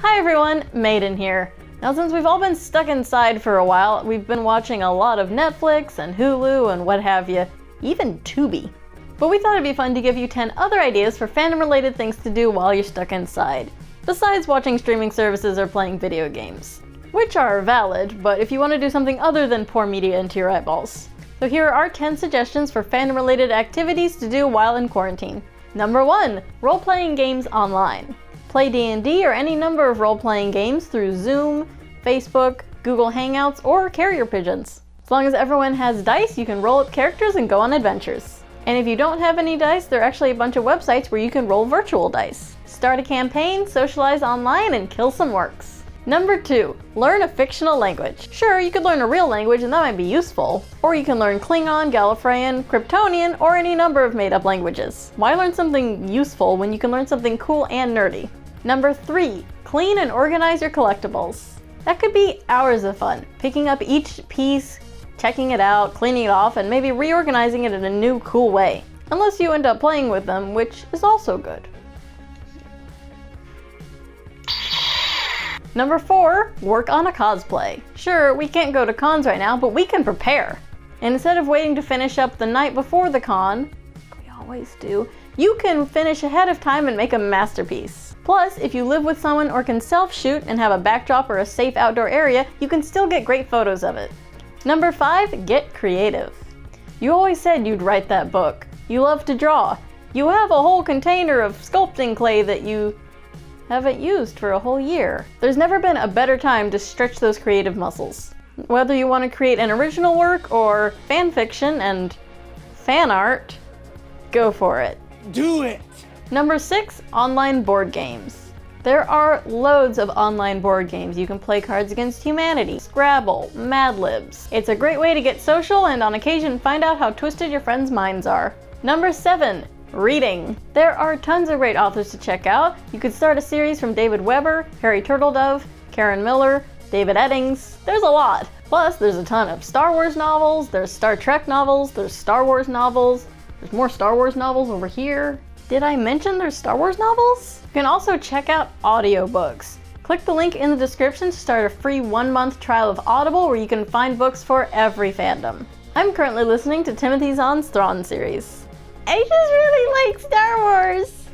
Hi everyone, Maeden here. Now since we've all been stuck inside for a while, we've been watching a lot of Netflix and Hulu and what have you, even Tubi. But we thought it'd be fun to give you 10 other ideas for fandom related things to do while you're stuck inside, besides watching streaming services or playing video games. Which are valid, but if you want to do something other than pour media into your eyeballs. So here are our 10 suggestions for fandom related activities to do while in quarantine. Number 1. Role-playing games online. Play D&D or any number of role-playing games through Zoom, Facebook, Google Hangouts, or carrier pigeons. As long as everyone has dice, you can roll up characters and go on adventures. And if you don't have any dice, there are actually a bunch of websites where you can roll virtual dice. Start a campaign, socialize online, and kill some orcs. Number two, learn a fictional language. Sure, you could learn a real language and that might be useful. Or you can learn Klingon, Gallifreyan, Kryptonian, or any number of made up languages. Why learn something useful when you can learn something cool and nerdy? Number three, clean and organize your collectibles. That could be hours of fun, picking up each piece, checking it out, cleaning it off, and maybe reorganizing it in a new cool way. Unless you end up playing with them, which is also good. Number four, work on a cosplay. Sure, we can't go to cons right now, but we can prepare. And instead of waiting to finish up the night before the con, we always do, you can finish ahead of time and make a masterpiece. Plus, if you live with someone or can self-shoot and have a backdrop or a safe outdoor area, you can still get great photos of it. Number five, get creative. You always said you'd write that book. You love to draw. You have a whole container of sculpting clay that you haven't used for a whole year. There's never been a better time to stretch those creative muscles. Whether you want to create an original work or fan fiction and fan art, go for it. Do it! Number six, online board games. There are loads of online board games. You can play Cards Against Humanity, Scrabble, Mad Libs. It's a great way to get social and on occasion find out how twisted your friends' minds are. Number seven, Reading. There are tons of great authors to check out. You could start a series from David Weber, Harry Turtledove, Karen Miller, David Eddings. There's a lot. Plus, there's a ton of Star Wars novels, there's Star Trek novels, there's Star Wars novels, there's more Star Wars novels over here. Did I mention there's Star Wars novels? You can also check out audiobooks. Click the link in the description to start a free one month trial of Audible where you can find books for every fandom. I'm currently listening to Timothy Zahn's Thrawn series. I just really like Star Wars.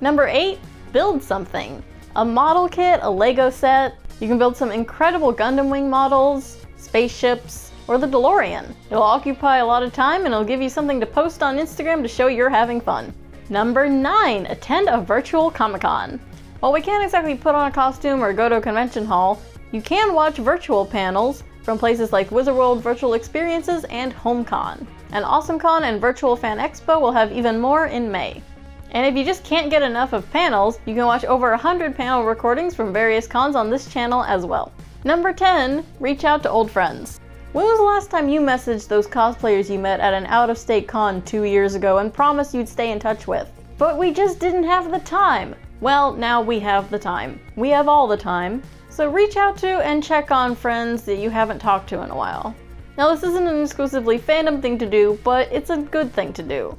Number eight, build something. A model kit, a Lego set. You can build some incredible Gundam Wing models, spaceships, or the DeLorean. It'll occupy a lot of time and it'll give you something to post on Instagram to show you're having fun. Number nine, attend a virtual Comic-Con. While we can't exactly put on a costume or go to a convention hall, you can watch virtual panels from places like Wizard World Virtual Experiences and HomeCon. And AwesomeCon and Virtual Fan Expo will have even more in May. And if you just can't get enough of panels, you can watch over 100 panel recordings from various cons on this channel as well. Number 10, reach out to old friends. When was the last time you messaged those cosplayers you met at an out-of-state con two years ago and promised you'd stay in touch with? But we just didn't have the time. Well, now we have the time. We have all the time. So reach out to and check on friends that you haven't talked to in a while. Now this isn't an exclusively fandom thing to do, but it's a good thing to do.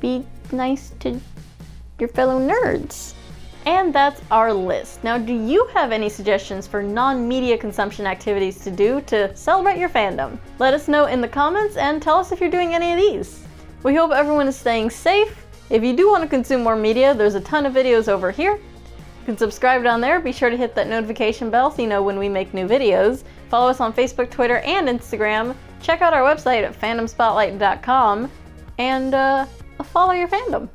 Be nice to your fellow nerds. And that's our list. Now, do you have any suggestions for non-media consumption activities to do to celebrate your fandom? Let us know in the comments and tell us if you're doing any of these. We hope everyone is staying safe. If you do want to consume more media, there's a ton of videos over here. Can subscribe down there. Be sure to hit that notification bell so you know when we make new videos. Follow us on Facebook, Twitter, and Instagram. Check out our website at fandomspotlite.com and uh, follow your fandom.